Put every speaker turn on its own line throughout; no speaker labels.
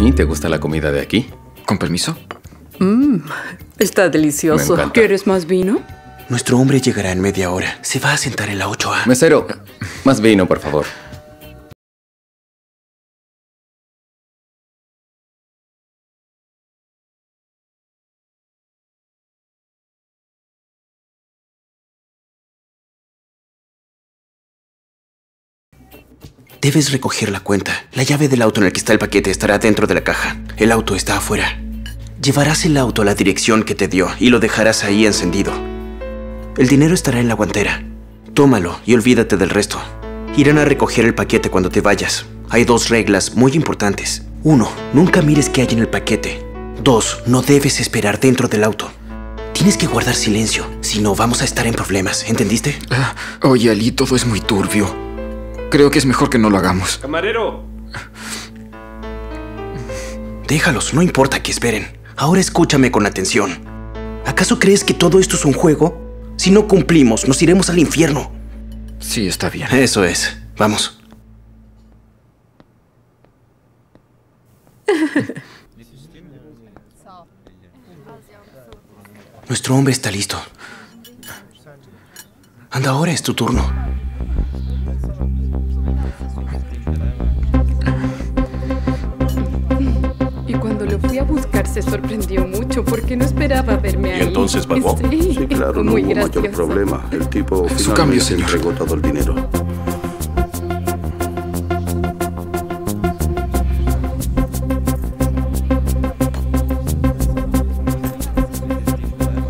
¿Y te gusta la comida de aquí?
¿Con permiso?
Está delicioso.
Me.
¿Quieres más vino?
Nuestro hombre llegará en media hora. Se va a sentar en la 8A.
Mesero, más vino, por favor.
Debes recoger la cuenta. La llave del auto en el que está el paquete estará dentro de la caja. El auto está afuera. Llevarás el auto a la dirección que te dio y lo dejarás ahí encendido. El dinero estará en la guantera. Tómalo y olvídate del resto. Irán a recoger el paquete cuando te vayas. Hay dos reglas muy importantes. Uno, nunca mires qué hay en el paquete. Dos, no debes esperar dentro del auto. Tienes que guardar silencio, si no vamos a estar en problemas, ¿entendiste?
Ah, oye, Ali, todo es muy turbio. Creo que es mejor que no lo hagamos.
Camarero,
Déjalos, no importa que esperen. Ahora escúchame con atención. ¿Acaso crees que todo esto es un juego? Si no cumplimos, nos iremos al infierno.
Sí, está bien.
Eso es. Vamos. Nuestro hombre está listo. Anda, ahora es tu turno.
Se sorprendió mucho porque no esperaba verme
¿Y
ahí.
entonces pagó?
Sí,
Sí, claro, no
muy
hubo mayor
gracioso.
problema. El tipo
Su cambio,
finalmente
señor.
entregó todo el dinero.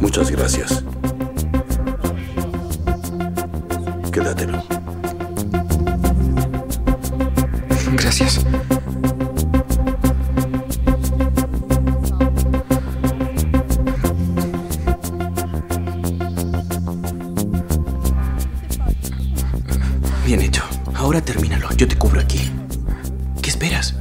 Muchas gracias. Quédatelo.
Gracias.
Bien hecho. Ahora termínalo. Yo te cubro aquí. ¿Qué esperas?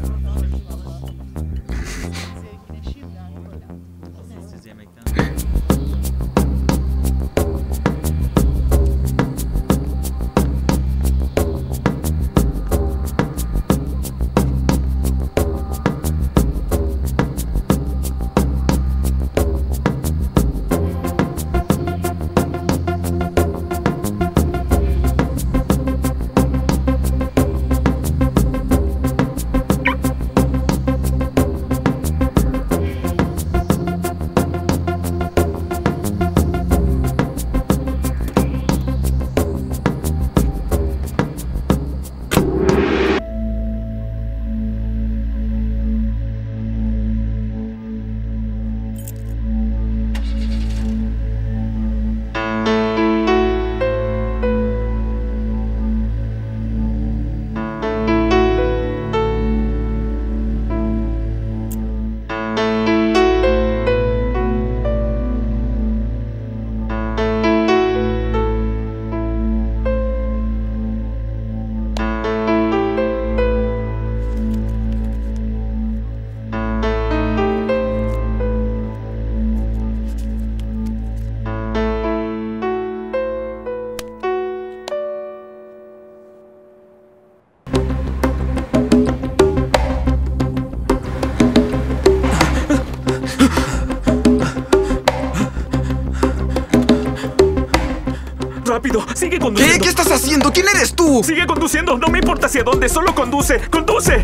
¿Qué?
conduciendo.
¿Qué estás haciendo? ¿Quién eres tú?
Sigue conduciendo, no me importa hacia dónde, solo conduce, conduce.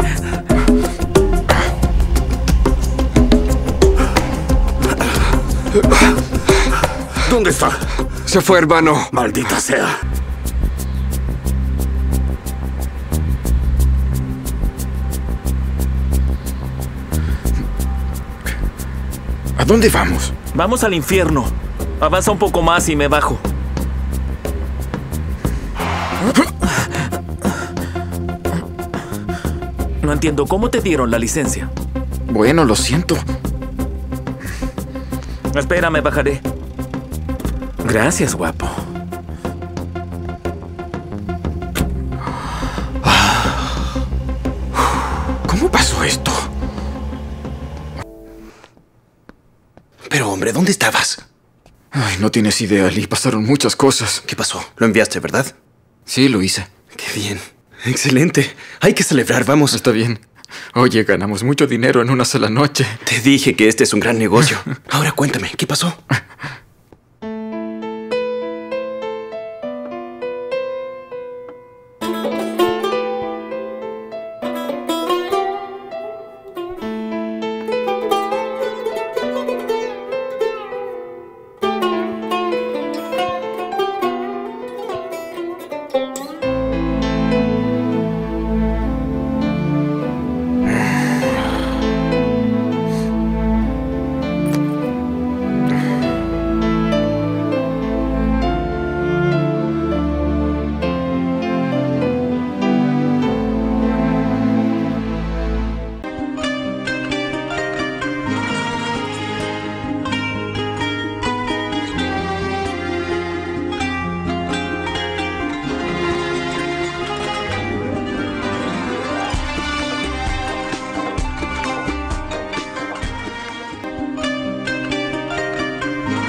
¿Dónde está?
Se fue, hermano.
Maldita sea.
¿A dónde vamos?
Vamos al infierno. Avanza un poco más y me bajo. No entiendo cómo te dieron la licencia.
Bueno, lo siento.
Espera, me bajaré. Gracias, guapo.
¿Cómo pasó esto?
Pero hombre, ¿dónde estabas?
Ay, no tienes idea, Lee. Pasaron muchas cosas.
¿Qué pasó? Lo enviaste, ¿verdad?
Sí, lo hice.
Qué bien. Excelente. Hay que celebrar, vamos.
Está bien. Oye, ganamos mucho dinero en una sola noche.
Te dije que este es un gran negocio. Ahora cuéntame, ¿qué pasó?